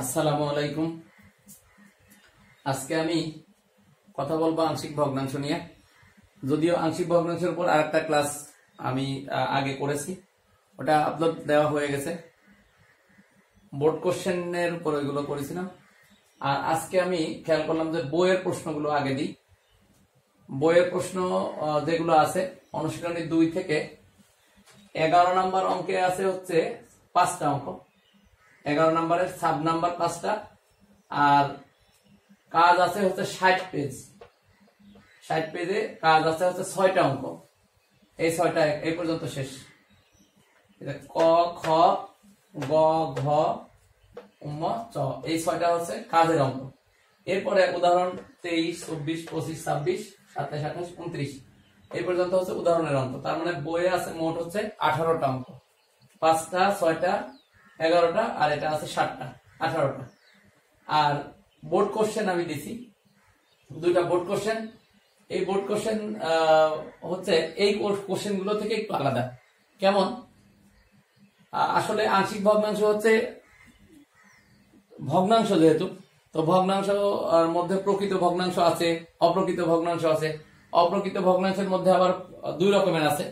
আসসালামু আলাইকুম। আজকে আমি কথা বলব আংশিক ভগ্নাংশ নিয়ে। যদিও আংশিক ভগ্নাংশের উপর আরেকটা ক্লাস আমি আগে করেছি। ওটা আপলোড দেওয়া হয়ে গেছে। বোর্ড কোশ্চেনের উপর ওইগুলো করেছিলাম। আর আজকে আমি খেয়াল করলাম যে বইয়ের প্রশ্নগুলো আগে দিই। বইয়ের প্রশ্ন যেগুলো আছে, অনুশীলনী দুই থেকে এগারো নম্বর অঙ্কে আছে হচ্ছে পাঁচটা অঙ্ক। এগারো নম্বরের সাব নাম্বার পাঁচটা। আর কাজ আছে হচ্ছে ষাট পেজ। ষাট পেজে কাজ আছে হচ্ছে ছয়টা অঙ্ক। এই ছয়টা এই পর্যন্ত শেষ। ক, খ, গ, ঘ, উম চ, এই ছয়টা হচ্ছে কাজের অঙ্ক। এরপরে উদাহরণ তেইশ, চব্বিশ, পঁচিশ, ছাব্বিশ, সাতাশ, আঠাশ, উনত্রিশ। এই পর্যন্ত হচ্ছে উদাহরণের অঙ্ক। তার মানে বইয়ে আছে মোট হচ্ছে আঠারোটা অঙ্ক। পাঁচটা, ছয়টা এগারোটা আর এটা আছে সাতটা, আঠারোটা। আর বোর্ড কোশ্চেন আমি দিছি। দুইটা বোর্ড কোশ্চেন এই বোর্ড কোশ্চেন হচ্ছে এই কোশ্চেনগুলো থেকে একটু আলাদা। কেমন? আসলে আংশিক ভগ্নাংশ হচ্ছে ভগ্নাংশ যেহেতু, তো ভগ্নাংশ মধ্যে প্রকৃত ভগ্নাংশ আছে, অপ্রকৃত ভগ্নাংশ আছে। অপ্রকৃত ভগ্নাংশের মধ্যে আবার দুই রকমের আছে।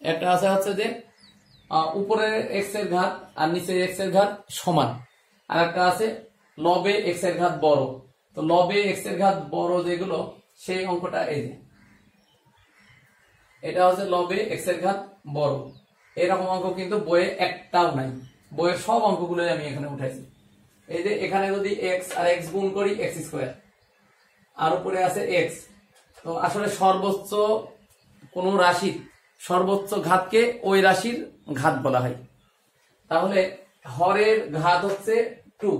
একটা আছে হচ্ছে যে উপরে এক্সের ঘাত আর নিচে এক্সের ঘাত সমান। আর একটা আছে, লবে এক্সের ঘাত বড়। তো লবে এক্সের ঘাত বড় যেগুলো, সেই অঙ্কটা এই যে। এটা হচ্ছে লবে এক্সের ঘাত বড়। এরকম অঙ্ক কিন্তু বইয়ে একটাও নাই। বইয়ের সব অঙ্কগুলোই আমি এখানে উঠাইছি। এই যে এখানে যদি এক্স আর এক্স গুণ করি এক্স স্কোয়ার আর উপরে আছে এক্স তো আসলে সর্বোচ্চ কোন রাশির সর্বোচ্চ ঘাতকে ওই রাশির ঘাত বলা হয়। তাহলে হরের ঘাত হচ্ছে টু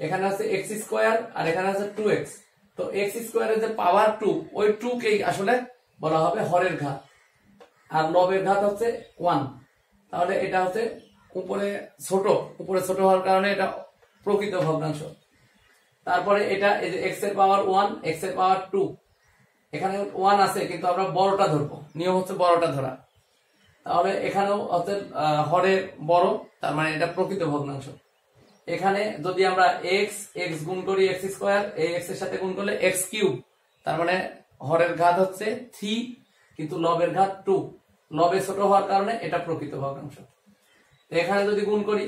এখানে আছে এক্স স্কোয়ার আর এখানে আছে টু এক্স তো এক্স স্কোয়ারের যে পাওয়ার টু ওই টু কেই আসলে বলা হবে হরের ঘাত। আর লবের ঘাত হচ্ছে ওয়ান তাহলে এটা হচ্ছে উপরে ছোট। উপরে ছোট হওয়ার কারণে এটা প্রকৃত ভগ্নাংশ। তারপরে এটা এই যে এক্সের পাওয়ার ওয়ান এক্সের পাওয়ার টু এখানে ওয়ান আছে, কিন্তু আমরা বড়টা ধরবো। নিয়ম হচ্ছে বড়টা ধরা। তাহলে এখানেও আহ, হরে বড় তার মানে এটা প্রকৃত ভগ্নাংশ। এখানে যদি আমরা এক্স এক্স গুণ করি এক্স স্কোয়ার এই এক্সের সাথে গুণ করলে এক্স কিউব তার মানে হরের ঘাত হচ্ছে থ্রি কিন্তু লবের ঘাত টু লবে ছোট হওয়ার কারণে এটা প্রকৃত ভগ্নাংশ। এখানে যদি গুণ করি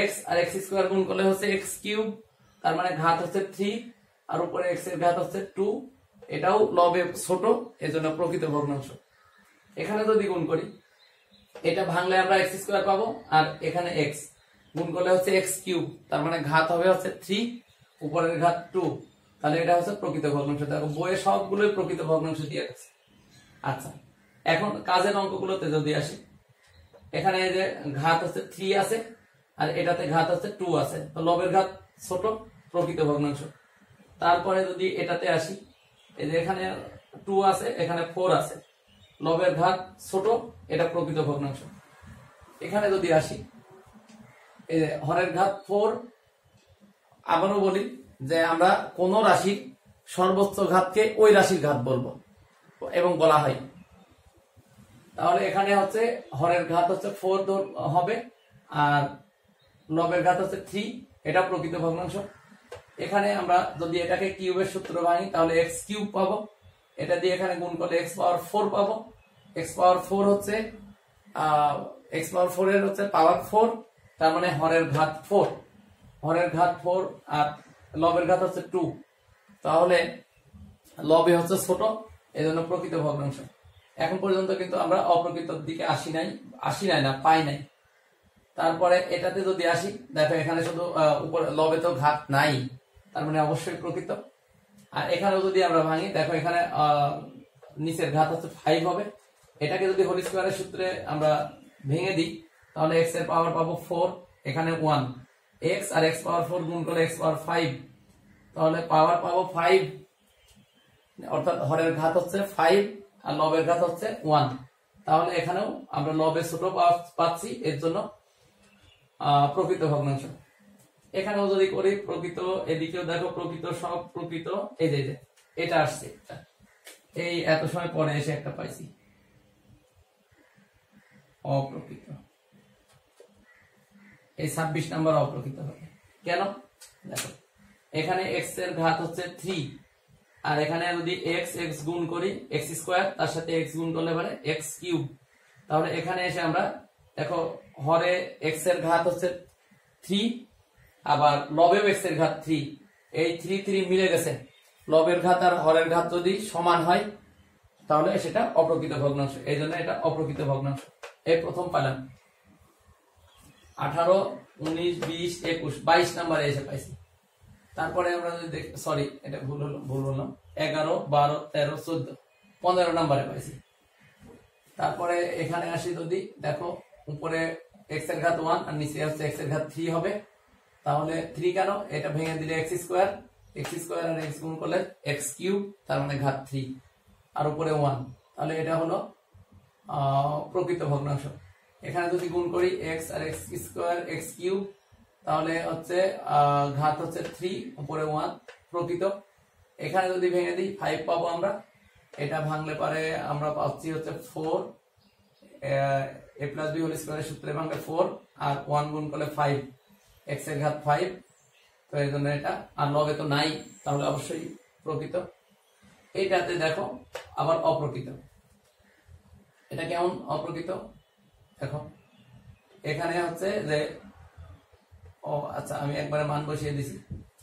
এক্স আর এক্স স্কোয়ার গুণ করলে হচ্ছে এক্স কিউব তার মানে ঘাত হচ্ছে থ্রি আর উপরে এক্সের ঘাত হচ্ছে টু এটাও লবে ছোট এজন্য প্রকৃত ভগ্নাংশ। এখানে যদি গুণ করি এটা ভাঙলে আমরা এক্স স্কোয়ার পাবো আর এখানে এক্স গুণ করলে হচ্ছে এক্স কিউব তার মানে ঘাত হবে হচ্ছে থ্রি উপরের ঘাত টু তাহলে এটা হচ্ছে প্রকৃত ভগ্নাংশ। দেখো বইয়ে সবগুলোই প্রকৃত ভগ্নাংশ দিয়ে গেছে। আচ্ছা এখন কাজের অঙ্কগুলোতে যদি আসি, এখানে যে ঘাত হচ্ছে থ্রি আছে, আর এটাতে ঘাত হচ্ছে টু আছে। তো লবের ঘাত ছোট, প্রকৃত ভগ্নাংশ। তারপরে যদি এটাতে আসি, এই যে এখানে টু আছে, এখানে ফোর আছে। লবের ঘাত ছোট, এটা প্রকৃত ভগ্নাংশ। এখানে যদি আসি এই যে হরের ঘাত ফোর আবারও বলি যে আমরা কোন রাশির সর্বোচ্চ ঘাতকে ওই রাশির ঘাত বলব এবং বলা হয়। তাহলে এখানে হচ্ছে হরের ঘাত হচ্ছে ফোর হবে, আর লবের ঘাত হচ্ছে থ্রি এটা প্রকৃত ভগ্নাংশ। এখানে আমরা যদি এটাকে কিউবের সূত্র ভাঙি তাহলে এক্স কিউব পাবো। এটা দিয়ে এখানে গুণ করলে এক্স পাওয়ার ফোর পাবো। এক্স পাওয়ার ফোর হচ্ছে এক্স পাওয়ার ফোর এর হচ্ছে পাওয়ার ফোর তার মানে হরের ঘাত ফোর হরের ঘাত ফোর আর লবের ঘাত হচ্ছে টু তাহলে লবে হচ্ছে ছোট এই জন্য প্রকৃত ভগ্নাংশ। এখন পর্যন্ত কিন্তু আমরা অপ্রকৃতর দিকে আসি নাই আসি নাই না, পাই নাই। তারপরে এটাতে যদি আসি, দেখো এখানে শুধু উপরে, লবে তো ঘাত নাই, তার মানে অবশ্যই প্রকৃত। আর এখানেও যদি আমরা ভাঙি, দেখো এখানে নিচের ঘাত হচ্ছে ফাইভ হবে। এটাকে যদি হোল স্কোয়ারের সূত্রে আমরা ভেঙে দিই, তাহলে এক্সের পাওয়ার পাবো ফোর এখানে ওয়ান এক্স আর এক্স পাওয়ার ফোর গুণ করলে এক্স পাওয়ার ফাইভ তাহলে পাওয়ার পাবো ফাইভ অর্থাৎ হরের ঘাত হচ্ছে ফাইভ আর লবের ঘাত হচ্ছে ওয়ান তাহলে এখানেও আমরা লবের ছোট পাচ্ছি, এর জন্য প্রকৃত ভগ্নাংশ। এখানেও যদি করি, প্রকৃত, এদিকেও দেখো, প্রকৃত, সব প্রকৃত। এই যে এটা আসছে। এই এত সময় পরে এসে একটা পাইছি। অপ্রকৃত। এই ছাব্বিশ নাম্বার অপ্রকৃত হবে। কেন? দেখো, এখানে এক্সের ঘাত হচ্ছে থ্রি আর এখানে যদি এক্স এক্স গুণ করি এক্স স্কোয়ার তার সাথে এক্স গুণ করলে পারে এক্স কিউব তাহলে এখানে এসে আমরা, দেখো, হরে এক্সের ঘাত হচ্ছে থ্রি আবার লবেও এক্সের ঘাত থ্রি এই থ্রি থ্রি মিলে গেছে। লবের ঘাত আর হরের ঘাত যদি সমান হয়, তাহলে সেটা অপ্রকৃত ভগ্নাংশ। এই জন্য এটা অপ্রকৃত ভগ্নাংশ। এই প্রথম পালাম। আঠারো, উনিশ, বিশ, একুশ, বাইশ নাম্বারে এসে পাইছি। তারপরে আমরা যদি সরি এটা ভুল হলো ভুল হলো এগারো, বারো, তেরো, চোদ্দ, পনেরো নাম্বারে পাইছি। তারপরে এখানে আসি যদি, দেখো, উপরে এক্সের ঘাত ওয়ান আর নিচে হচ্ছে এক্সের ঘাত থ্রি হবে। তাহলে থ্রি কেন? এটা ভেঙে দিলে এক্স স্কোয়ার এক্স স্কোয়ার আর এক্স গুণ করলে এক্স কিউব তার মানে ঘাত থ্রি আর উপরে ওয়ান তাহলে এটা হলো প্রকৃত ভগ্নাংশ। এখানে যদি গুণ করি এক্স আর এক্স স্কোয়ার এক্স কিউব তাহলে হচ্ছে ঘাত হচ্ছে থ্রি উপরে ওয়ান প্রকৃত। এখানে যদি ভেঙে দিই ফাইভ পাবো আমরা। এটা ভাঙলে পারে আমরা পাচ্ছি হচ্ছে four a plus b whole স্কোয়ারের সূত্রে ভাঙলে ফোর আর ওয়ান গুণ করলে ফাইভ এক্সের ঘাত ফাইভ তো এই জন্য এটা আর লবে তো নাই, তাহলে অবশ্যই প্রকৃত। এইটাতে দেখো, আবার অপ্রকৃত। এটা কেমন অপ্রকৃত? দেখো, এখানে হচ্ছে যে, ও আচ্ছা আমি একবারে মান বসিয়ে দিছি।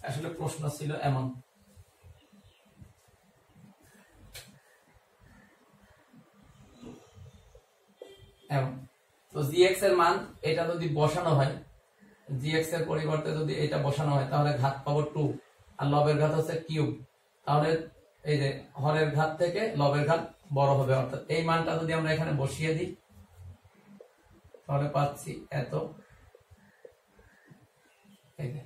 আসলে প্রশ্ন ছিল এমন। এমন। তো জিএক্স এর মান, এটা যদি বসানো হয় জিএক্স এর পরিবর্তে যদি এটা বসানো হয়, তাহলে ঘাত পাবো টু আর লবের ঘাত হচ্ছে কিউব তাহলে এই যে হরের ঘাত থেকে লবের ঘাত বড় হবে, অর্থাৎ এই মানটা যদি আমরা এখানে বসিয়ে দিই, তাহলে পাচ্ছি এত। এই যে।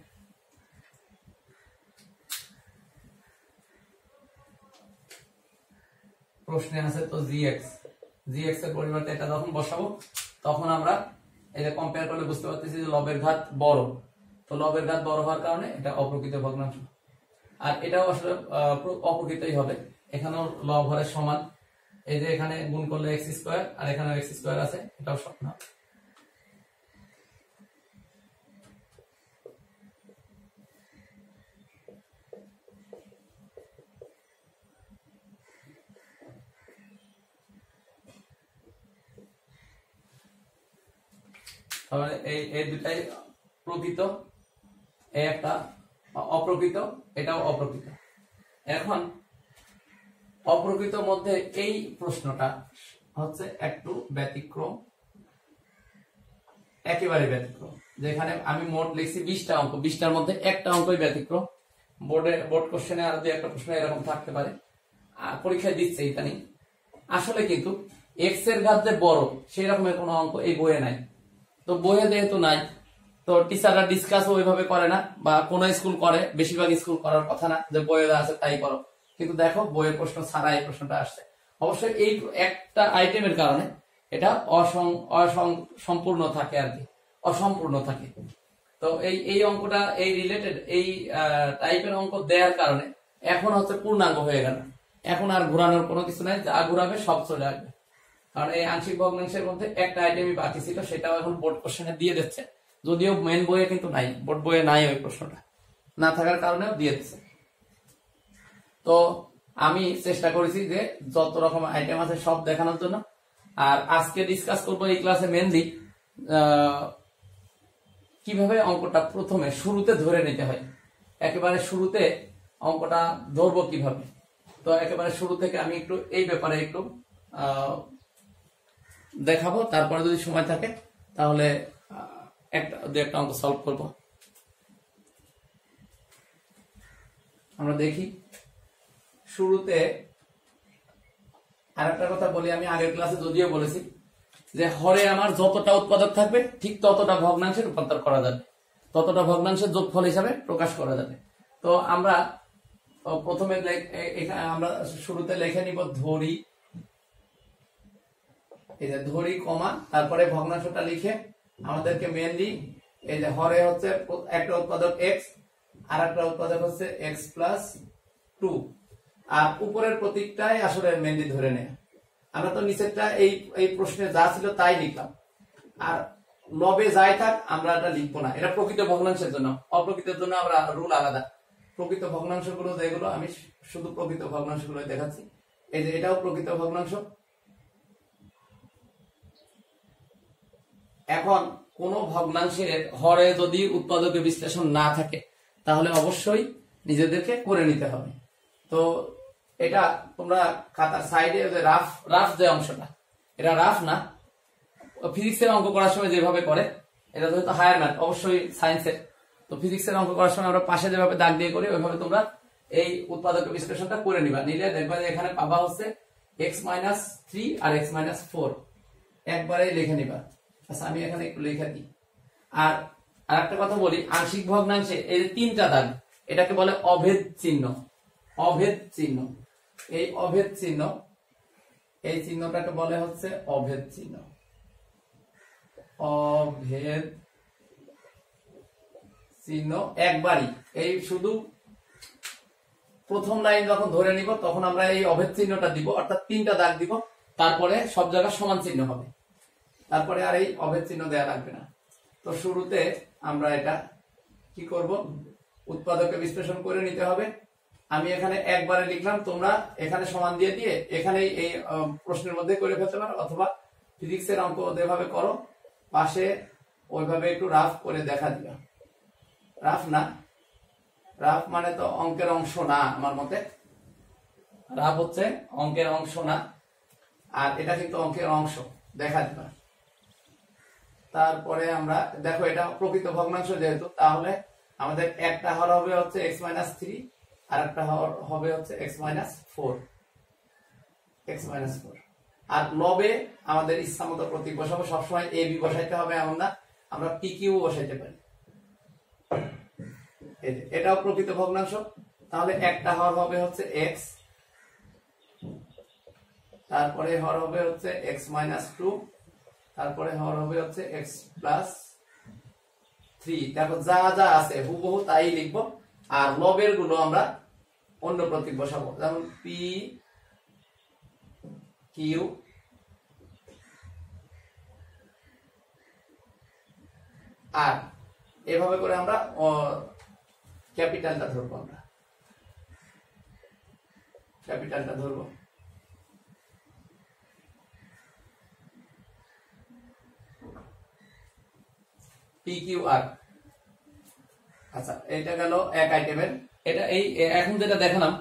প্রশ্নে আছে তো জিএক্স জিএক্স এর পরিবর্তে এটা যখন বসাবো, তখন আমরা এটা কম্পেয়ার করলে বুঝতে পারতেছি যে লবের ঘাত বড়। তো লবের ঘাত বড় হওয়ার কারণে এটা অপ্রকৃত ভগ্নাংশ। আর এটাও আসলে অপ্রকৃতই হবে। এখানেও লব হরের সমান। এই যে এখানে গুণ করলে এক্স স্কোয়ার আর এখানে এক্স স্কোয়ার আছে, এটাও সমান এই এই দুটাই প্রকৃত একটা অপ্রকৃত, এটাও অপ্রকৃত। এখন অপ্রকৃত মধ্যে এই প্রশ্নটা হচ্ছে একটু ব্যতিক্রম, একেবারে ব্যতিক্রম। যেখানে আমি মোট লিখছি বিশটা অঙ্ক, বিশটার মধ্যে একটা অঙ্কই ব্যতিক্রম। বোর্ডে, বোর্ড কোশ্চেনে আর দুই একটা প্রশ্ন এরকম থাকতে পারে। আর পরীক্ষায় দিচ্ছে ইতানি আসলে কিন্তু এক্সের ঘাত যে বড় সেই রকমের কোনো অঙ্ক এই বইয়ে নাই। তো বইয়ে যেহেতু নাই, তো টিচাররা ডিসকাস ওইভাবে করে না, বা কোন স্কুল করে, বেশিরভাগ স্কুল করার কথা না, যে বইয়ে আছে তাই করো। কিন্তু দেখো, বইয়ের প্রশ্ন ছাড়া এই প্রশ্নটা আসছে। অবশ্যই এই একটা আইটেমের কারণে এটা অসং অসং, সম্পূর্ণ থাকে আর কি, অসম্পূর্ণ থাকে। তো এই এই অঙ্কটা, এই রিলেটেড এই টাইপের অঙ্ক দেওয়ার কারণে এখন হচ্ছে পূর্ণাঙ্গ হয়ে গেল। এখন আর ঘোরানোর কোনো কিছু নাই, যা ঘুরাবে সব চলে আসবে। কারণ এই আংশিক ভগ্নাংশের মধ্যে একটা আইটেমই বাকি ছিল, সেটাও এখন বোর্ড কোশ্চেনে দিয়ে দিচ্ছে। যদিও মেন বইয়ে কিন্তু নাই বোর্ড বইয়ে নাই ওই প্রশ্নটা। না থাকার কারণেও দিয়ে দিচ্ছে। তো আমি চেষ্টা করেছি যে যত রকম আইটেম আছে সব দেখানোর জন্য। আর আজকে ডিসকাস করব এই ক্লাসে মেনলি কীভাবে অঙ্কটা প্রথমে শুরুতে ধরে নিতে হয়। একেবারে শুরুতে অঙ্কটা ধরবো কীভাবে? তো একেবারে শুরু থেকে আমি একটু এই ব্যাপারে একটু দেখাবো, তারপরে যদি সময় থাকে, তাহলে একটা, দু একটা অঙ্ক সলভ করব। আমরা দেখি, শুরুতে আরেকটা কথা বলি, আমি আগের ক্লাসে যদিও বলেছি যে হরে আমার যতটা উৎপাদক থাকবে, ঠিক ততটা ভগ্নাংশে রূপান্তর করা যাবে। ততটা ভগ্নাংশের যোগফল হিসাবে প্রকাশ করা যাবে। তো আমরা প্রথমে আমরা শুরুতে লিখে নিব ধরি এই যে ধরি কমা, তারপরে ভগ্নাংশটা লিখে আমাদেরকে মেনলি এই যে হরে হচ্ছে একটা উৎপাদক এক্স আর একটা উৎপাদক হচ্ছে এক্স প্লাস টু আর উপরের প্রতীকটাই আসলে মেনলি ধরে নেয়। আমরা তো নিচেরটা এই এই প্রশ্নে যা ছিল তাই লিখলাম। আর লবে যাই থাক, আমরা এটা লিখব না। এটা প্রকৃত ভগ্নাংশের জন্য। অপ্রকৃতের জন্য আমরা রুল আলাদা। প্রকৃত ভগ্নাংশগুলো যেগুলো, আমি শুধু প্রকৃত ভগ্নাংশগুলো দেখাচ্ছি। এই যে এটাও প্রকৃত ভগ্নাংশ। এখন কোন ভগ্নাংশের হরে যদি উৎপাদকের বিশ্লেষণ না থাকে, তাহলে অবশ্যই নিজেদেরকে করে নিতে হবে। তো এটা তোমরা খাতার সাইডে রাফ রাফ যে অংশটা, এটা রাফ না। ফিজিক্সের অঙ্ক করার সময় যেভাবে করে, এটা তো হয়তো হায়ার ম্যাথ অবশ্যই সায়েন্সের তো ফিজিক্সের অঙ্ক করার সময় আমরা পাশে যেভাবে দাগ দিয়ে করি, ওইভাবে তোমরা এই উৎপাদক বিশ্লেষণটা করে নিবা। নিলে দেখবা যে এখানে পাবা হচ্ছে এক্স মাইনাস থ্রি আর এক্স মাইনাস ফোর একবারে লিখে নিবা। আচ্ছা আমি এখানে একটু লেখা দিই। আর আর একটা কথা বলি, আংশিক ভগ্নাংশে এই তিনটা দাগ, এটাকে বলে অভেদ চিহ্ন। অভেদ চিহ্ন। এই অভেদ চিহ্ন, এই চিহ্নটাকে বলে হচ্ছে অভেদ চিহ্ন। অভেদ চিহ্ন একবারই। এই শুধু প্রথম লাইন যখন ধরে নিব, তখন আমরা এই অভেদ চিহ্নটা দিব, অর্থাৎ তিনটা দাগ দিব, তারপরে সব জায়গায় সমান চিহ্ন হবে। তারপরে আর এই অভেদ দেওয়া লাগবে না। তো শুরুতে আমরা এটা কি করব? উৎপাদকে বিশ্লেষণ করে নিতে হবে। আমি এখানে একবারে লিখলাম, তোমরা এখানে সমান দিয়ে দিয়ে এখানে এই প্রশ্নের মধ্যে করে ফেলতে পারো, অথবা ফিজিক্সের অঙ্ক যেভাবে করো, পাশে ওইভাবে একটু রাফ করে দেখা দিবা। রাফ না। রাফ মানে তো অঙ্কের অংশ না আমার মতে। রাফ হচ্ছে অঙ্কের অংশ না, আর এটা কিন্তু অঙ্কের অংশ, দেখা দিবা। তারপরে আমরা, দেখো এটা প্রকৃত ভগ্নাংশ যেহেতু, তাহলে আমাদের একটা হর হবে হচ্ছে এক্স মাইনাস থ্রি আর একটা হর হবে হচ্ছে x minus four x minus four আর লবে আমাদের ইচ্ছা মতো প্রতীক বসাবো, সবসময় এ বি বসাইতে হবে এমন না, আমরা পি কিউ বসাইতে পারি। এটাও প্রকৃত ভগ্নাংশ। তাহলে একটা হর হবে হচ্ছে এক্স তারপরে হর হবে হচ্ছে এক্স মাইনাস টু তারপরে হর হবে হচ্ছে এক্স প্লাস থ্রি তারপর যা যা আছে, হুবহু তাই লিখব। আর লবেরগুলো আমরা অন্য প্রতীক বসাবো। যেমন পি কিউ আর এভাবে করে আমরা ক্যাপিটালটা ধরবো আমরা। ক্যাপিটালটা ধরবো। আচ্ছা এখন যেটা দেখালাম,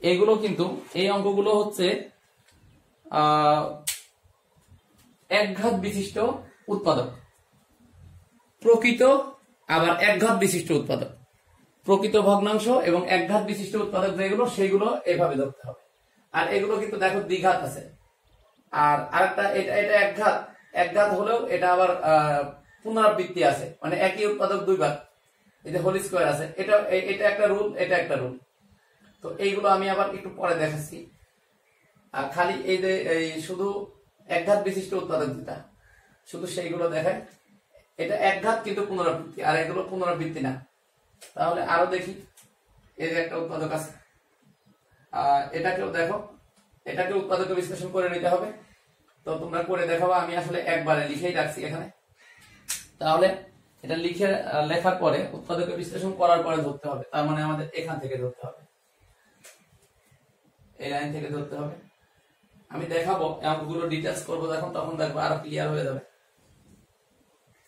এগুলো কিন্তু, এই অঙ্কগুলো হচ্ছে একঘাত বিশিষ্ট উৎপাদক। প্রকৃত, আবার একঘাত বিশিষ্ট উৎপাদক। প্রকৃত ভগ্নাংশ এবং একঘাত বিশিষ্ট উৎপাদক যেগুলো, সেগুলো এভাবে ধরতে হবে। আর এগুলো কিন্তু দেখো দ্বিঘাত আছে। আর আরেকটা, এটা এটা একঘাত একঘাত হলেও এটা আবার পুনরাবৃত্তি আছে। মানে একই উৎপাদক দুইবার এই যে হোল স্কোয়ার আছে। এটা এটা একটা রুল এটা একটা রুল তো এইগুলো আমি আবার একটু পরে দেখাচ্ছি। আর খালি এই যে এই শুধু একঘাত বিশিষ্ট উৎপাদক যেটা শুধু সেইগুলো দেখায়। এটা একঘাত কিন্তু পুনরাবৃত্তি আর এগুলো পুনরাবৃত্তি না। তাহলে আরও দেখি এই যে একটা উৎপাদক আছে। আহ, এটাকেও দেখো এটাকে উৎপাদকে বিশ্লেষণ করে নিতে হবে। তো তোমরা করে দেখাবো আমি আসলে একবারে লিখেই রাখছি এখানে। তাহলে এটা লিখে লেখার পরে উৎপাদকে বিশ্লেষণ করার পরে ধরতে হবে। তার মানে আমাদের এখান থেকে ধরতে হবে। এই লাইন থেকে ধরতে হবে। আমি দেখাবো ডিটেলস করব তখন দেখব আরও ক্লিয়ার হয়ে যাবে।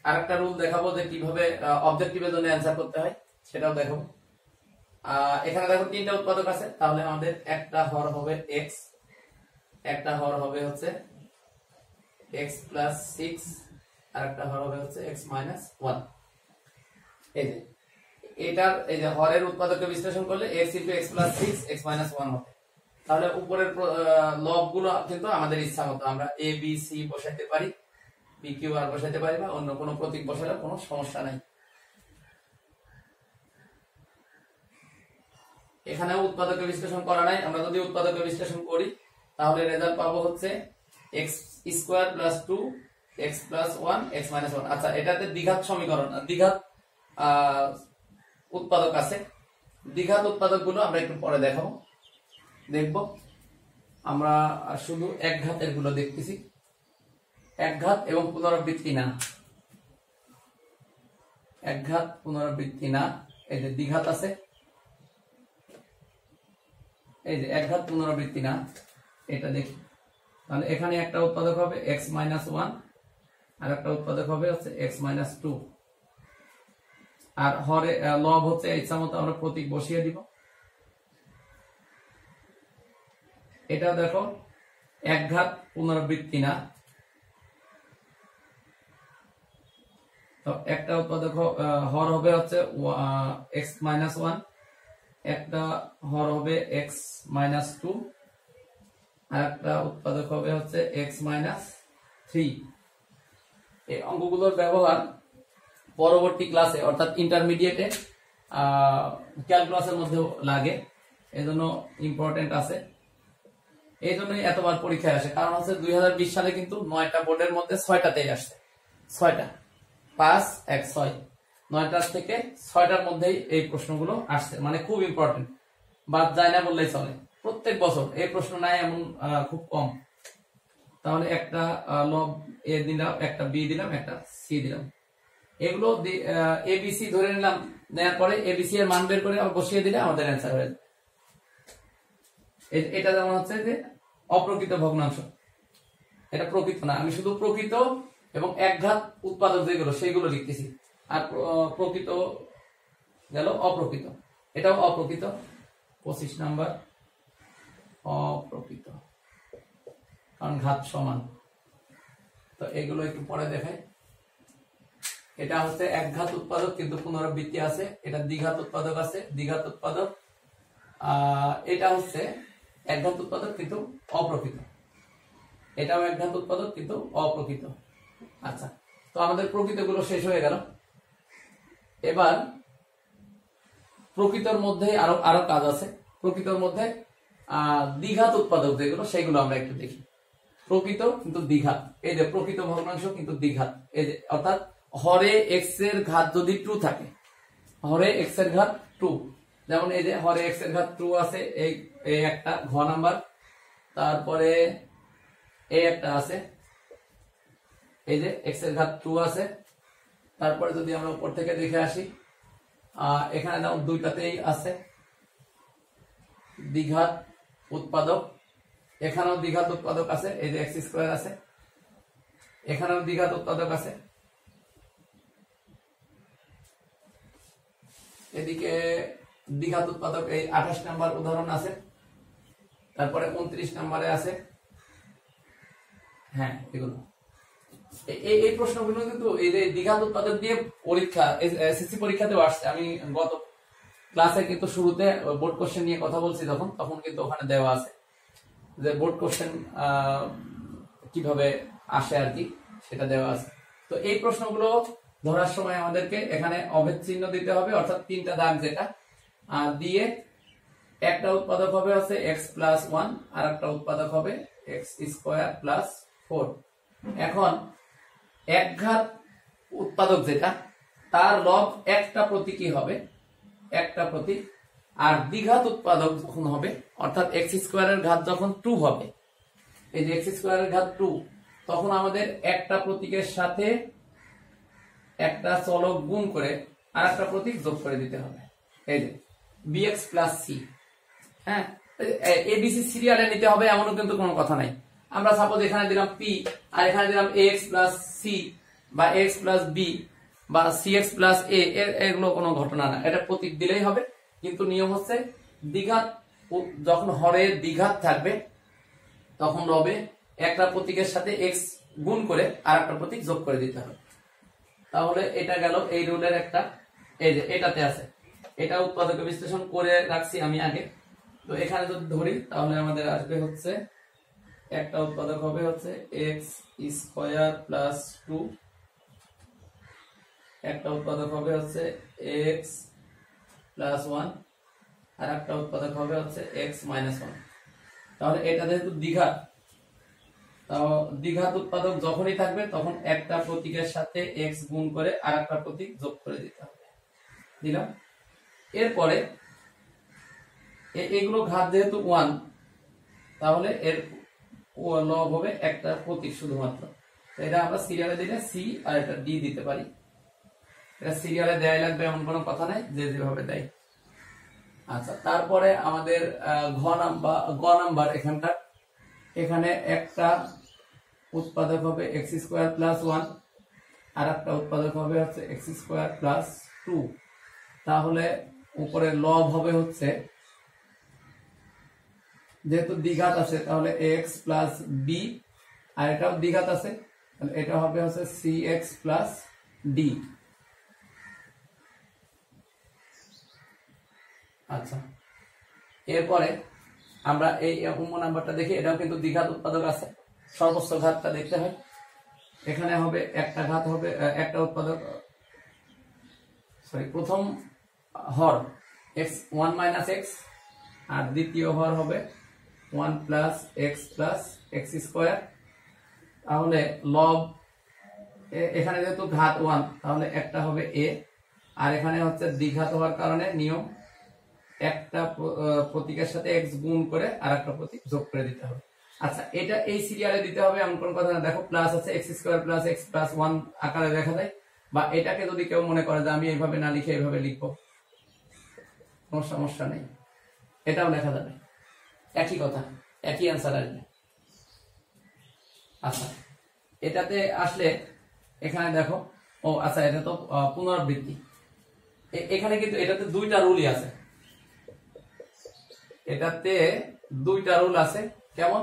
আর একটা রুল দেখাবো যে কীভাবে অবজেক্টিভের জন্য অ্যান্সার করতে হয়, সেটাও দেখাবো। এখানে দেখো তিনটা উৎপাদক আছে, তাহলে আমাদের একটা হর হবে এক্স একটা হর হবে হচ্ছে এক্স প্লাস সিক্স আর হর হবে হচ্ছে এক্স মাইনাস এই যে, এটার, এই যে হরের বিশ্লেষণ করলে হবে। তাহলে উপরের কিন্তু আমাদের ইচ্ছা মতো আমরা বসাইতে পারি বসাইতে পারি বা অন্য কোনো প্রতীক বসালে কোনো সমস্যা নাই। এখানেও উৎপাদকের বিশ্লেষণ করা নাই। আমরা যদি উৎপাদকের বিশ্লেষণ করি, তাহলে রেজাল্ট পাবো হচ্ছে x square plus two x plus one x minus one আচ্ছা এটাতে দ্বিঘাত সমীকরণ, দ্বিঘাত উৎপাদক আছে। দ্বিঘাত উৎপাদকগুলো আমরা একটু পরে দেখাবো। দেখব। আমরা শুধু এক ঘাতেরগুলো দেখতেছি। এক ঘাত এবং পুনরাবৃত্তি না। একঘাত পুনরাবৃত্তি না। এই যে দ্বিঘাত আছে। এই যে একঘাত পুনরাবৃত্তি না। এটা দেখি। তাহলে এখানে একটা উৎপাদক হবে এক্স মাইনাস ওয়ান আর একটা উৎপাদক হবে, হচ্ছে এক্স মাইনাস টু আর হরে লব হচ্ছে ইচ্ছা মতো আমরা প্রতীক বসিয়ে দিব। এটা দেখো একঘাত পুনরাবৃত্তি না। একটা উৎপাদক হর হবে হচ্ছে এক্স মাইনাস ওয়ান একটা হর হবে এক্স মাইনাস টু আর একটা উৎপাদক হবে হচ্ছে এক্স মাইনাস থ্রি এই অঙ্কগুলোর ব্যবহার পরবর্তী ক্লাসে অর্থাৎ ইন্টারমিডিয়েটে ক্যালকুলাসের মধ্যেও লাগে। এজন্য ইম্পর্টেন্ট আছে। এই জন্যই এতবার পরীক্ষায় আসে। কারণ হচ্ছে দুই সালে কিন্তু নয়টা বোর্ডের মধ্যে ছয়টাতেই আসছে। ছয়টা। পাঁচ, এক, ছয়। নয়টার থেকে ছয়টার মধ্যেই এই প্রশ্নগুলো আসছে। মানে খুব ইম্পর্টেন্ট বাদ যায় না বললেই চলে। প্রত্যেক বছর এই প্রশ্ন নাই এমন খুব কম। তাহলে একটা লব এ দিলাম, একটা বি দিলাম, একটা সি দিলাম। এগুলো এবিসি ধরে নিলাম নেওয়ার পরে এবিসি এর মান বের করে বসিয়ে দিলে আমাদের অ্যান্সার হয়ে যাবে। এটা যেমন হচ্ছে যে অপ্রকৃত ভগ্নাংশ। এটা প্রকৃত না, আমি শুধু প্রকৃত এবং একঘাত উৎপাদক যেগুলো সেইগুলো লিখতেছি। আর প্রকৃত গেল অপ্রকৃত। এটাও অপ্রকৃত। পঁচিশ নাম্বার, অপ্রকৃত। কারণ ঘাত সমান। তো এগুলো একটু পরে দেখাই এটা হচ্ছে একঘাত উৎপাদক, কিন্তু পুনরাবৃত্তি আছে। এটা দ্বিঘাত উৎপাদক আছে, দ্বিঘাত উৎপাদক। এটা হচ্ছে একঘাত উৎপাদক, কিন্তু অপ্রকৃত। এটাও একঘাত উৎপাদক, কিন্তু অপ্রকৃত। আচ্ছা তো আমাদের প্রকৃতগুলো শেষ হয়ে গেল। এবার প্রকৃতর মধ্যে আরও আরও কাজ আছে। প্রকৃতর মধ্যে, আহ, দ্বিঘাত উৎপাদক যেগুলো, সেগুলো আমরা একটু দেখি। প্রকৃত কিন্তু দ্বিঘাত। এই যে প্রকৃত ভগ্নাংশ কিন্তু দ্বিঘাত। এই যে অর্থাৎ হরে এক্সের ঘাত যদি টু থাকে, হরে এক্সের ঘাত টু যেমন এই যে হরে এক্সের ঘাত টু আছে, এই একটা ঘ নাম্বার। তারপরে এই একটা আছে, এই যে এক্সের ঘাত টু আছে। তারপরে যদি আমরা উপর থেকে দেখে আসি এখানে দুইটাতেই আছে। দ্বিঘাত উৎপাদক এখানেও দ্বিঘাত উৎপাদক আছে, এই যে এক্স স্কোয়ার আছে। এখানেও দ্বিঘাত উৎপাদক আছে। এদিকে দ্বিঘাত উৎপাদক, এই আঠাশ নাম্বার উদাহরণ আছে। তারপরে উনত্রিশ নাম্বারে আছে। হ্যাঁ এগুলো। এই এই প্রশ্নগুলো কিন্তু এই যে দ্বিঘাত উৎপাদক দিয়ে পরীক্ষা এসএসসি পরীক্ষাতেও আসছে। আমি গত ক্লাসে কিন্তু শুরুতে বোর্ড কোশ্চেন নিয়ে কথা বলছি তখন তখন কিন্তু ওখানে দেওয়া আছে। যে বোর্ড কোশ্চেন কীভাবে আসে আর কি, সেটা দেওয়া আছে। তো এই প্রশ্নগুলো ধরার সময় আমাদেরকে এখানে অভেদ দিতে হবে, অর্থাৎ তিনটা দাগ যেটা দিয়ে একটা উৎপাদক হবে হচ্ছে এক্স প্লাস ওয়ান আর একটা উৎপাদক হবে এক্স স্কোয়ার প্লাস ফোর এখন একঘাত উৎপাদক যেটা, তার লব একটা প্রতীকী হবে, একটা প্রতীক আর দ্বিঘাত উৎপাদক যখন হবে, অর্থাৎ এক্স স্কোয়ারের ঘাত যখন টু হবে, এই যে এক্স স্কোয়ারের ঘাত টু তখন আমাদের একটা প্রতীকের সাথে একটা চলক গুণ করে আর একটা প্রতীক যোগ করে দিতে হবে। এই যে বিএক্স প্লাস সি হ্যাঁ? এবিসি সিরিয়ালে নিতে হবে, এমনও কিন্তু কোনো কথা নাই। আমরা সাপোজ এখানে দিলাম পি আর এখানে দিলাম এক্স প্লাস সি বা এক্স প্লাস বি বা সি এক্স প্লাস এ, এগুলো কোনো ঘটনা না। এটা প্রতীক দিলেই হবে। কিন্তু নিয়ম হচ্ছে দ্বিঘাত যখন হরে দ্বিঘাত থাকবে, তখন রবে একটা প্রতীকের সাথে এক্স গুণ করে আর একটা প্রতীক যোগ করে দিতে হবে। তাহলে এটা গেল এই রুলের একটা, এই যে এটাতে আছে। এটা উৎপাদক বিশ্লেষণ করে রাখছি আমি আগে। তো এখানে যদি ধরি, তাহলে আমাদের আসবে হচ্ছে, একটা উৎপাদক হবে হচ্ছে এক্স স্কোয়ার প্লাস টু। একটা উৎপাদক হবে হচ্ছে এক্স প্লাস ওয়ান আর একটা উৎপাদক হবে হচ্ছে এক্স মাইনাস ওয়ান। তাহলে এটা যেহেতু দ্বিঘাত তাও দ্বিঘাত উৎপাদক যখনই থাকবে তখন একটা প্রতীকের সাথে এক্স গুণ করে আর একটা প্রতীক যোগ করে দিতে হবে। দিলাম? এরপরে এগুলো ঘাত যেহেতু ওয়ান, তাহলে এর লব হবে একটা প্রতীক শুধুমাত্র। এটা আমরা সিরিয়ালে দিলে সি আর এটা ডি দিতে পারি। এটা সিরিয়ালে দেয় লাগবে এমন কোনো কথা নাই, যে যেভাবে দেয়। আচ্ছা তারপরে আমাদের ঘ নাম্বার, গ নাম্বার এখানকার। এখানে একটা উৎপাদক হবে এক্স স্কোয়ার প্লাস ওয়ান আর একটা উৎপাদক হবে হচ্ছে এক্স স্কোয়ার প্লাস টু তাহলে উপরে লব হবে হচ্ছে, যেহেতু দ্বিঘাত আছে, তাহলে এক্স প্লাস বি আর এটাও দ্বিঘাত আছে, তাহলে এটা হবে হচ্ছে সি এক্স প্লাস ডি আচ্ছা। এরপরে আমরা এই উম্ম নাম্বারটা দেখি, এটাও কিন্তু দ্বিঘাত উৎপাদক আছে। সর্বোচ্চ ঘাতটা দেখতে হয়। এখানে হবে একটা ঘাত হবে একটা উৎপাদক সরি প্রথম হর এক্স ওয়ান মাইনাস এক্স আর দ্বিতীয় হর হবে one plus x plus x square. তাহলে লব এখানে যেহেতু ঘাত ওয়ান, তাহলে একটা হবে এ। আর এখানে হচ্ছে দ্বিঘাত হওয়ার কারণে নিয়ম একটা প্রতীকের সাথে এক্স গুণ করে আর একটা প্রতীক যোগ করে দিতে হবে। আচ্ছা এটা এই সিরিয়ালে দিতে হবে, এমন কোন কথা না। দেখো প্লাস আছে x square plus x plus one আকারে দেখা যায়। বা এটাকে যদি কেউ মনে করে যে আমি এইভাবে না লিখে এইভাবে লিখব, কোনো সমস্যা নেই। এটাও লেখা যাবে। একই কথা, একই অ্যান্সার আসবে। আচ্ছা এটাতে আসলে এখানে দেখো, ও আচ্ছা এটা তো পুনরাবৃত্তি। এখানে কিন্তু এটাতে দুইটা রুলই আছে। এটাতে দুইটা রুল আছে। কেমন?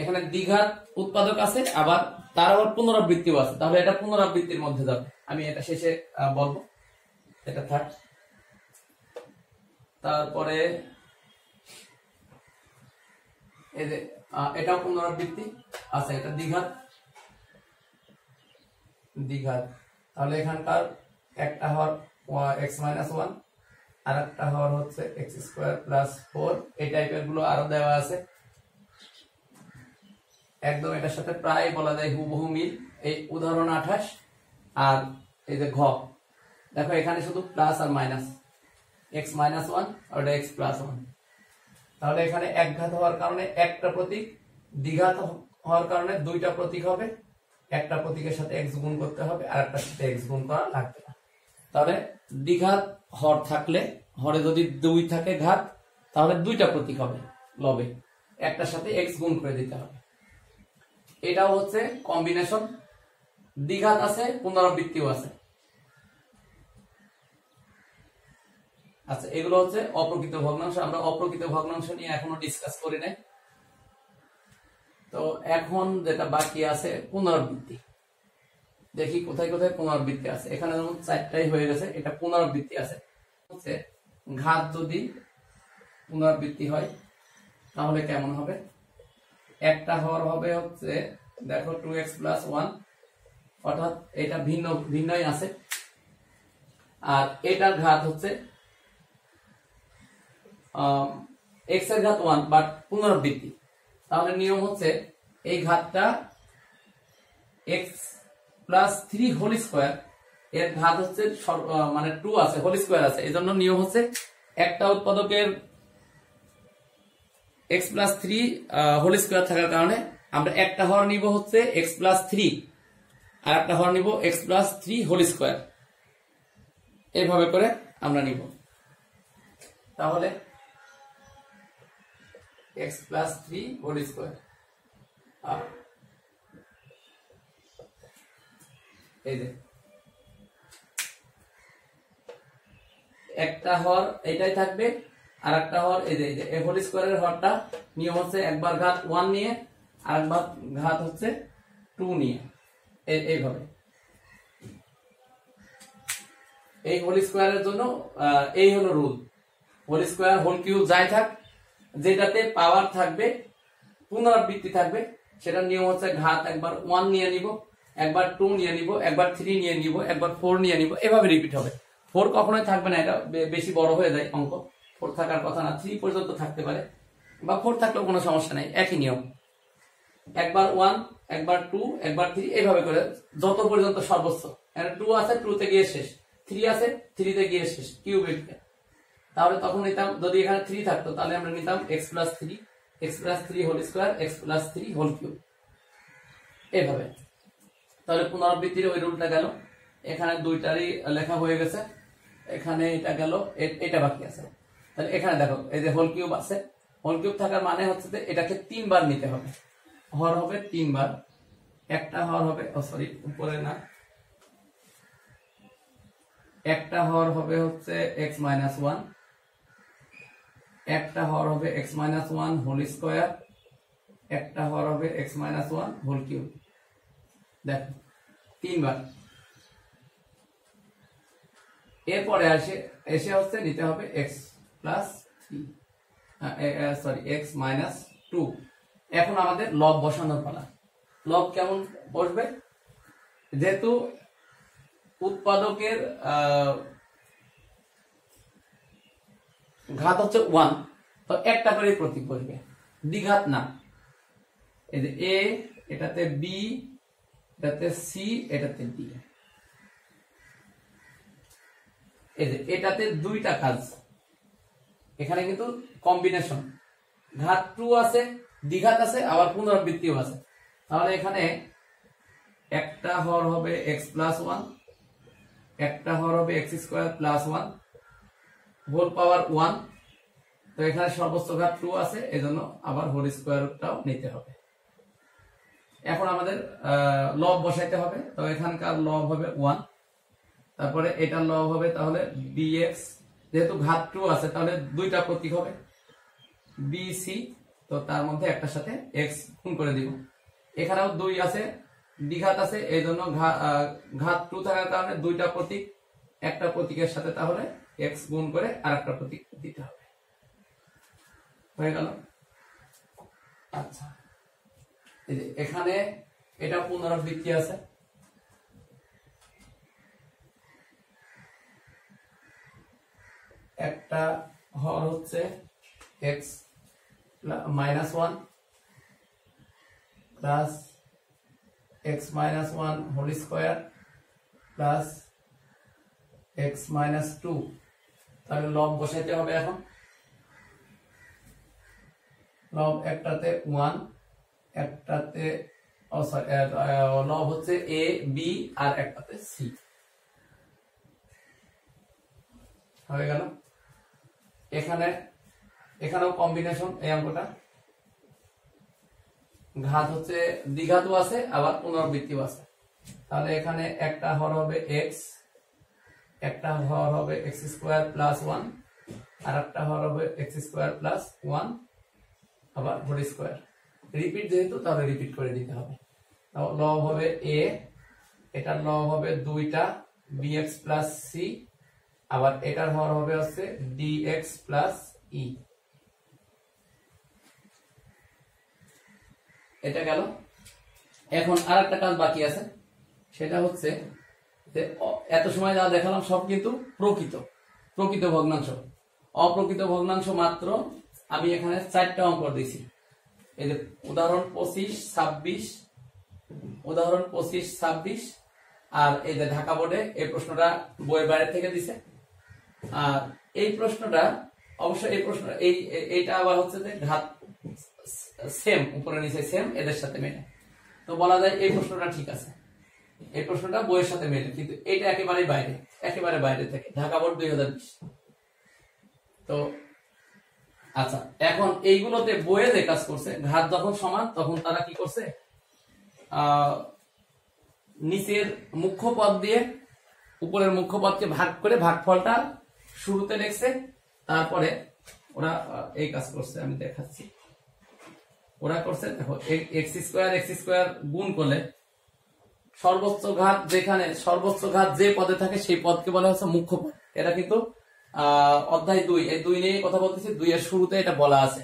এখানে দ্বিঘাত উৎপাদক আছে, আবার তার আবার পুনরাবৃত্তিও আছে। তাহলে এটা পুনরাবৃত্তির মধ্যে যাবে। আমি এটা শেষে বলব। এটা থাক। তারপরে এই যে এটাও পুনরাবৃত্তি আছে, এটা দ্বিঘাত দ্বিঘাত তাহলে এখানকার একটা হর এক্স মাইনাস ওয়ান। আর একটা হর হচ্ছে এক্স স্কোয়ার প্লাস ফোর এই টাইপেরগুলো আরও দেওয়া আছে। একদম এটার সাথে প্রায় বলা যায় হুবহু মিল। এই উদাহরণ আঠাশ আর এই যে ঘ। দেখো, এখানে শুধু প্লাস আর মাইনাস এক্স মাইনাস ওয়ান আর এটা এক্স প্লাস ওয়ান তাহলে এখানে একঘাত হওয়ার কারণে একটা প্রতীক, দ্বিঘাত হওয়ার কারণে দুইটা প্রতীক হবে। একটা প্রতীকের সাথে এক্স গুণ করতে হবে আর একটা সাথে এক্স গুণ করা লাগবে না। তাহলে দ্বিঘাত হর থাকলে, হরে যদি দুই থাকে ঘাত, তাহলে দুইটা প্রতীক হবে লবে। একটার সাথে এক্স গুণ করে দিতে হবে। এটাও হচ্ছে কম্বিনেশন দ্বিঘাত আছে, পুনরাবৃত্তিও আছে। আচ্ছা এগুলো হচ্ছে অপ্রকৃত ভগ্নাংশ। আমরা অপ্রকৃত ভগ্নাংশ নিয়ে এখনও ডিসকাস করি নাই। তো এখন যেটা বাকি আছে, পুনরাবৃত্তি। দেখি কোথায় কোথায় পুনরাবৃত্তি আছে। এখানে যেমন চারটাই হয়ে গেছে, এটা পুনরাবৃত্তি আছে। হচ্ছে ঘাত যদি পুনরাবৃত্তি হয়, তাহলে কেমন হবে? একটা হর হবে হচ্ছে, দেখো টু এক্স প্লাস ওয়ান অর্থাৎ এটা ভিন্ন, ভিন্নই আছে। আর এটার ঘাত হচ্ছে এক্সের ঘাত ওয়ান বাট পুনরাবৃত্তি। তাহলে নিয়ম হচ্ছে, এই ঘাতটা x plus three whole square এর ঘাত হচ্ছে মানে টু আছে হোল স্কোয়ার আছে। এই জন্য নিয়ম হচ্ছে একটা উৎপাদকের x plus three whole square থাকার কারণে আমরা একটা হর নিব হচ্ছে এক্স প্লাস থ্রি আর একটা হর নিব x plus three whole square এইভাবে করে আমরা নিব। তাহলে x plus three whole square এই যে। একটা হর এটাই থাকবে আর একটা হর এই যে এই যে হোল স্কোয়ারের হরটা নিয়ম হচ্ছে একবার ঘাত ওয়ান নিয়ে আর একবার ঘাত হচ্ছে টু নিয়ে। এইভাবে। এই হোল স্কোয়ারের জন্য এই হলো rule whole square whole cube যাই থাক, যেটাতে পাওয়ার থাকবে, পুনরাবৃত্তি থাকবে, সেটার নিয়ম হচ্ছে ঘাত একবার ওয়ান নিয়ে নিব। একবার টু নিয়ে নিব, একবার থ্রি নিয়ে নিব, একবার ফোর নিয়ে নিব, এভাবে রিপিট হবে। ফোর কখনোই থাকবে না, এটা বেশি বড় হয়ে যায় অঙ্ক। ফোর থাকার কথা না থ্রি পর্যন্ত থাকতে পারে। বা ফোর থাকলেও কোনো সমস্যা নেই, একই নিয়ম। একবার ওয়ান একবার টু একবার থ্রি এইভাবে করে যত পর্যন্ত সর্বোচ্চ। টু আছে টুতে গিয়ে শেষ। থ্রি আছে থ্রিতে গিয়ে শেষ কিউবিক তাহলে তখন নিতাম, যদি এখানে থ্রি থাকতো, তাহলে আমরা নিতাম x plus three x plus three whole square x plus three whole cube এইভাবে তাহলে পুনরাবৃত্তির ওই রুলটা গেল। এখানে দুইটারই লেখা হয়ে গেছে। এখানে এটা গেল এটা বাকি আছে। তাহলে এখানে দেখো, এই যে হোল কিউব আছে। হোল কিউব থাকার মানে হচ্ছে যে এটাকে তিনবার নিতে হবে। হর হবে তিনবার। একটা হর হবে সরি উপরে না। একটা হর হবে হচ্ছে এক্স মাইনাস ওয়ান একটা হর হবে x minus one whole square একটা হর হবে x minus one whole cube দেখো, তিনবার। এরপরে আসে, এসে হচ্ছে নিতে হবে x plus sorry x minus two এখন আমাদের লব বসানোর পালা। লব কেমন বসবে? যেহেতু উৎপাদকের ঘাত হচ্ছে ওয়ান তো একটা করে প্রতীক বসবে। দ্বিঘাত না। এই যে এ এটাতে বি এটাতে সি এটাতে ডি এটাতে দুইটা কাজ। এখানে কিন্তু কম্বিনেশন ঘাত টু আছে, দ্বিঘাত আছে, আবার পুনরাবৃত্তিও আছে। তাহলে এখানে একটা হর হবে এক্স প্লাস ওয়ান একটা হর হবে x square plus one whole power one তো এখানে সর্বোচ্চ ঘাত টু আছে, এজন্য আবার হোল স্কোয়ারটাও নিতে হবে। এখন আমাদের লব বসাইতে হবে। তো এখানকার লব হবে ওয়ান তারপরে এটার লব হবে তাহলে বিএক্স যেহেতু ঘাত টু আছে, তাহলে দুইটা প্রতীক হবে। বিসি তো তার মধ্যে একটার সাথে এক্স গুণ করে দিব। এখানেও দুই আছে দ্বিঘাত আছে এই জন্য ঘাত টু থাকার কারণে দুইটা প্রতীক, একটা প্রতীকের সাথে তাহলে এক্স গুণ করে আর একটা প্রতীক দিতে হবে। হয়ে গেল? আচ্ছা। এখানে এটা পুনরাবৃত্তি আছে। একটা হর হচ্ছে x minus one plus x minus one whole square plus x minus two তাহলে লব বসাইতে হবে এখন। লব একটাতে ওয়ান একটাতে লব হচ্ছে এ বি আর একটাতে সি হয়ে গেল। এখানে, এখানেও কম্বিনেশন এই অঙ্কটা। ঘাত হচ্ছে দ্বিঘাতও আছে, আবার পুনরাবৃত্তিও আছে। তাহলে এখানে একটা হর হবে এক্স একটা হর হবে এক্স স্কোয়ার প্লাস ওয়ান আর একটা হর হবে এক্স স্কোয়ার প্লাস ওয়ান আবার হোল স্কোয়ার রিপিট যেহেতু, তাহলে রিপিট করে দিতে হবে। লব হবে এ এটার লব হবে দুইটা বিএক্স প্লাস সি আবার এটার হর হবে হচ্ছে ডিএক্স প্লাস ই এটা গেল। এখন আর একটা কাজ বাকি আছে, সেটা হচ্ছে যে এত সময় যা দেখালাম সব কিন্তু প্রকৃত প্রকৃত ভগ্নাংশ। অপ্রকৃত ভগ্নাংশ মাত্র আমি এখানে চারটা অঙ্ক দিয়েছি। এই যে উদাহরণ পঁচিশ, ছাব্বিশ, উদাহরণ পঁচিশ, ছাব্বিশ, আর এই যে ঢাকা বোর্ডে এই প্রশ্নটা বইয়ের বাইরে থেকে দিছে। আর এই প্রশ্নটা অবশ্য এই প্রশ্ন, এই এইটা আবার হচ্ছে যে ঘাত, সেম, উপরে নিচে সেম, এদের সাথে মেলে। তো বলা যায় এই প্রশ্নটা ঠিক আছে। এই প্রশ্নটা বইয়ের সাথে মেলে, কিন্তু এটা একেবারে বাইরে একেবারে বাইরে থেকে, ঢাকা বোর্ড দুই হাজার বিশ। তো আচ্ছা এখন এইগুলোতে বইয়ে যে কাজ করছে, ঘাত যখন সমান, তখন তারা কি করছে? নিচের মুখ্য পদ দিয়ে উপরের মুখ্য পদকে ভাগ করে ভাগফলটা শুরুতে লিখছে তারপরে ওরা এই কাজ করছে, আমি দেখাচ্ছি। ওরা করছে, দেখো এক্স স্কোয়ার এক্স স্কোয়ার গুণ করলে সর্বোচ্চ ঘাত যেখানে, সর্বোচ্চ ঘাত যে পদে থাকে, সেই পদকে বলা হচ্ছে মুখ্য পদ এটা কিন্তু অধ্যায় দুই। এই দুই নিয়ে কথা বলতেছি দুই এর শুরুতে এটা বলা আছে।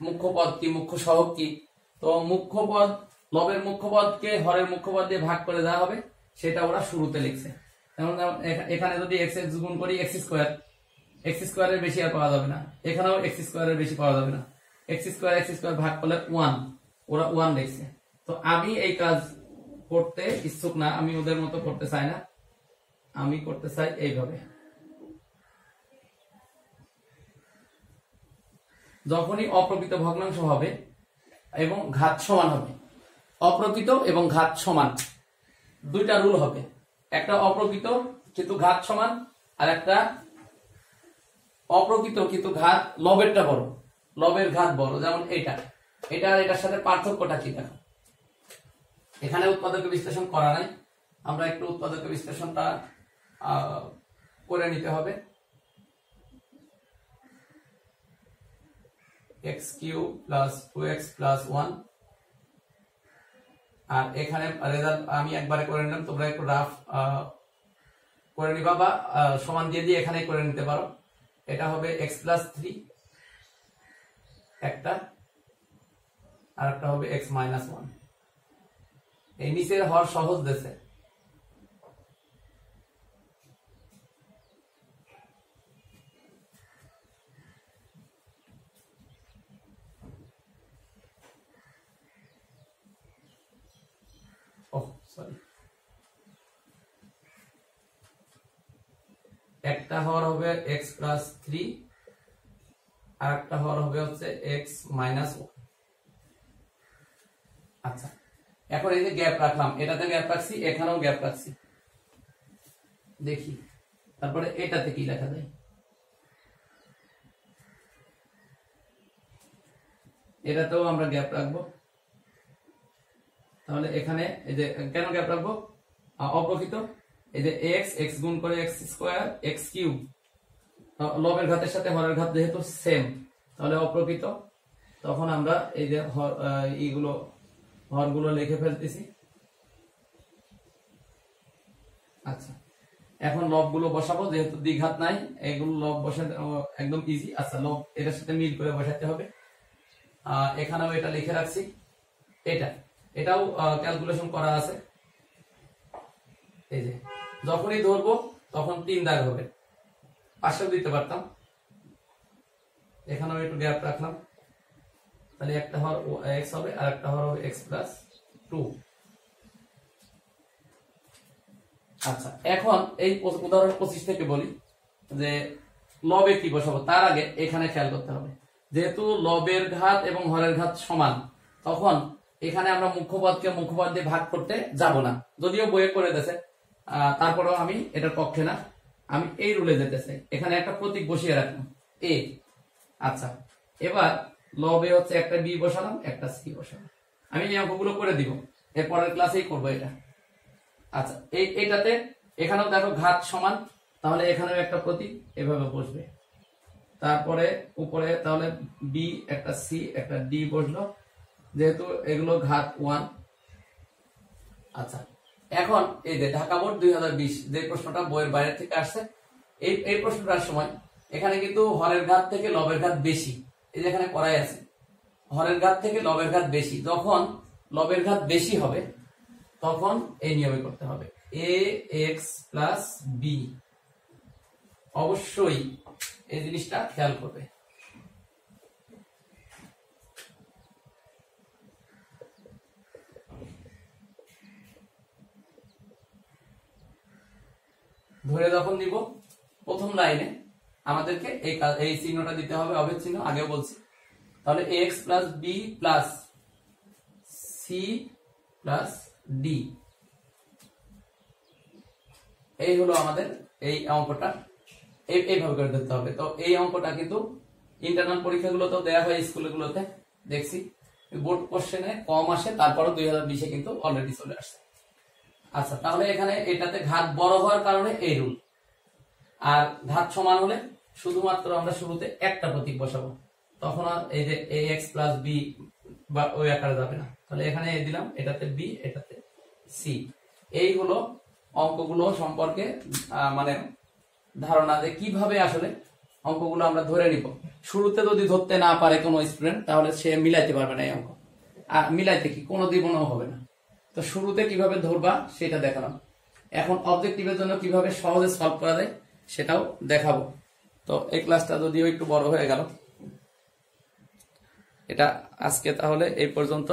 মুখ্য পদ কি, মুখ্য সহগ কি? তো মুখ্য পদ, লবের মুখ্য পদকে হরের মুখ্য পদ দিয়ে ভাগ করে দেওয়া হবে, সেটা ওরা শুরুতে লিখছে। যেমন এখানে যদি এক্স এক্স গুণ করি এক্স স্কোয়ার এক্স স্কোয়ারের বেশি আর পাওয়া যাবে না। এখানেও এক্স স্কোয়ারের বেশি পাওয়া যাবে না। এক্স স্কোয়ার এক্স স্কোয়ার ভাগ করলে ওয়ান ওরা ওয়ান লিখছে। তো আমি এই কাজ করতে ইচ্ছুক না, আমি ওদের মতো করতে চাই না। আমি করতে চাই এইভাবে। যখনই অপ্রকৃত ভগ্নাংশ হবে এবং ঘাত সমান হবে। অপ্রকৃত এবং ঘাত সমান। দুইটা রুল হবে। একটা অপ্রকৃত কিন্তু ঘাত সমান, আর একটা অপ্রকৃত কিন্তু ঘাত লবেরটা বড়। লবের ঘাত বড়, যেমন এটা। এটা আর এটার সাথে পার্থক্যটা কি দেখো? এখানে উৎপাদক বিশ্লেষণ করা নাই। আমরা একটু উৎপাদক বিশ্লেষণটা করে নিতে হবে। X cube plus two x plus one. আর এখানে রেজাল্ট আমি একবারে করে নিলাম, তোমরা একটু রাফ করে নিবা বা সমান দিয়ে দিয়ে এখানে করে নিতে পারো। এটা হবে এক্স প্লাস থ্রি, একটা আর একটা হবে এক্স মাইনাস ওয়ান। এই নিচের হর সহজ দেশে ও সরি একটা হর হবে এক্স প্লাস থ্রি আর একটা হর হবে হচ্ছে এক্স মাইনাস আচ্ছা এখন এই যে গ্যাপ রাখলাম, এটাতে গ্যাপ রাখছি, এখানেও গ্যাপ রাখছি। দেখি, তারপরে এটাতে কি লেখা যায়? এটাতেও আমরা গ্যাপ রাখব। তাহলে এখানে এই যে, কেন গ্যাপ রাখব? অপ্রকৃত। এই যে এক্স এক্স গুণ করে এক্স স্কোয়ার এক্স কিউব লবের ঘাতের সাথে হরের ঘাত যেহেতু সেম তাহলে অপ্রকৃত। তখন আমরা এই যে এইগুলো, হরগুলো লিখে ফেলতেছি। আচ্ছা এখন বসাবো, যেহেতু দ্বিঘাত নাই এগুলো লব বসাতে একদম ইজি আচ্ছা লব এটার সাথে মিল করে বসাতে হবে। এখানেও এটা লিখে রাখছি। এটা, এটাও ক্যালকুলেশন করা আছে। এই যে যখনই ধরবো তখন তিন দাগ হবে। পাশেও দিতে পারতাম। এখানেও একটু গ্যাপ রাখলাম। তাহলে একটা হর এক্স হবে আর একটা হর হবে এক্স প্লাস টু আচ্ছা এখন এই উদাহরণ পঁচিশ থেকে বলি যে লবে কি বসাবো? তার আগে এখানে খেয়াল করতে হবে। যেহেতু লবের ঘাত এবং হরের ঘাত সমান তখন এখানে আমরা মুখ্যপদকে মুখ্যপদ দিয়ে ভাগ করতে যাব না। যদিও বইয়ে করে আহ, তারপরেও আমি এটার পক্ষে না। আমি এই রুলে যেতে চাই। এখানে একটা প্রতীক বসিয়ে রাখলাম এ আচ্ছা। এবার লবে হচ্ছে একটা বি বসালাম, একটা সি বসালাম। আমি এই অঙ্কগুলো করে দিব। এর পরের ক্লাসেই করব এটা। আচ্ছা এই, এটাতে এখানেও দেখো ঘাত সমান, তাহলে এখানেও একটা প্রতীক, এভাবে বসবে। তারপরে উপরে তাহলে বি একটা সি একটা ডি বসল। যেহেতু এগুলো ঘাত ওয়ান আচ্ছা এখন এই যে ঢাকা বোর্ড দুই যে প্রশ্নটা বইয়ের বাইরে থেকে আসছে, এই এই প্রশ্নটার সময় এখানে কিন্তু হরের ঘাত থেকে লবের ঘাত বেশি। এই যে এখানে করাই আছে। হরের ঘাত থেকে লবের ঘাত বেশি। যখন লবের ঘাত বেশি হবে, তখন এই নিয়মে করতে হবে। A, x plus b. অবশ্যই এই জিনিসটা খেয়াল করবে। ধরে যখন দিব, প্রথম লাইনে আমাদেরকে এই এই চিহ্নটা দিতে হবে অভেদ চিহ্ন আগেও বলছি। তাহলে x plus b plus c plus d এই হলো আমাদের এই অঙ্কটা। এই- এইভাবে করে ধরতে হবে। তো এই অঙ্কটা কিন্তু ইন্টারনাল পরীক্ষাগুলোতেও দেওয়া হয় স্কুলগুলোতে, দেখছি। বোর্ড কোশ্চেনে কম আসে, তারপরও দুই হাজার বিশে কিন্তু অলরেডি চলে আসছে আচ্ছা তাহলে এখানে এটাতে ঘাত বড় হওয়ার কারণে এই রুল। আর ঘাত সমান হলে শুধুমাত্র আমরা শুরুতে একটা প্রতীক বসাবো। তখন আর এই যে এ এক্স প্লাস বি বা ওই আকারে যাবে না। তাহলে এখানে এ দিলাম, এটাতে বি এটাতে সি এই হলো অঙ্কগুলো সম্পর্কে মানে ধারণা যে কীভাবে আসলে অঙ্কগুলো আমরা ধরে নিব। শুরুতে যদি ধরতে না পারে কোনো স্টুডেন্ট তাহলে সে মিলাইতে পারবে না এই অঙ্ক। আর মিলাইতে কি? কোনো জীবনও হবে না। তো শুরুতে কীভাবে ধরবা সেটা দেখালাম। এখন অবজেক্টিভের জন্য কীভাবে সহজে সলভ করা যায় সেটাও দেখাবো। তো এই ক্লাসটা যদিও একটু বড় হয়ে গেল, এটা আজকে তাহলে এই পর্যন্ত।